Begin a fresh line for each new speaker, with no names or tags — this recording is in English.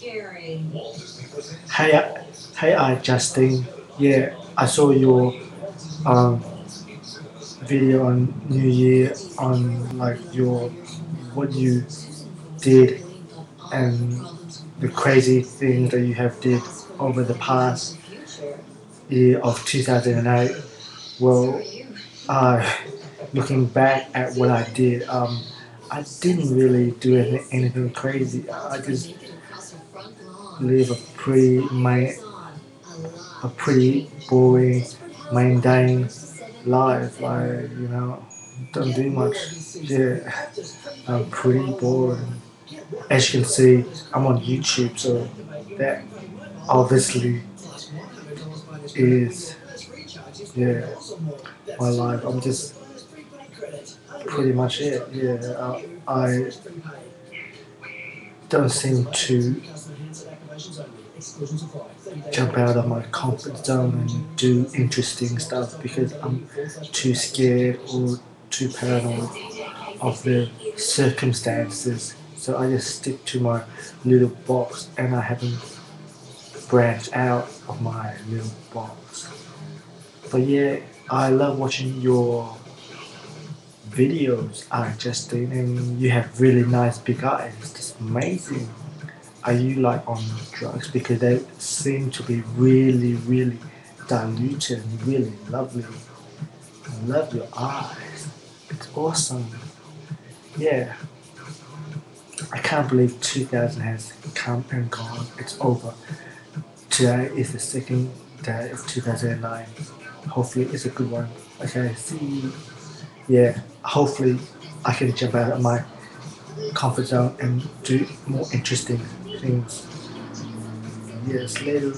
scary.
Hey, hey, Justin. Yeah, I saw your um, video on New Year on like your what you did and the crazy things that you have did over the past year of 2008. Well, uh, looking back at what I did, um, I didn't really do anything crazy. I just live a pretty my a pretty boring, mundane life. Like you know, don't do much. Yeah, I'm pretty boring. As you can see, I'm on YouTube, so that obviously is yeah my life. I'm just pretty much it. Yeah, uh, I don't seem to jump out of my comfort zone and do interesting stuff because I'm too scared or too paranoid of the circumstances. So I just stick to my little box and I haven't branched out of my little box. But yeah, I love watching your videos, uh, Justin, and you have really nice big eyes. It's amazing. Are you like on drugs? Because they seem to be really, really diluted and really lovely. I love your eyes. It's awesome. Yeah. I can't believe 2000 has come and gone. It's over. Today is the second day of 2009. Hopefully, it's a good one. Okay, see. Yeah, hopefully, I can jump out of my comfort zone and do more interesting things. Yes, later.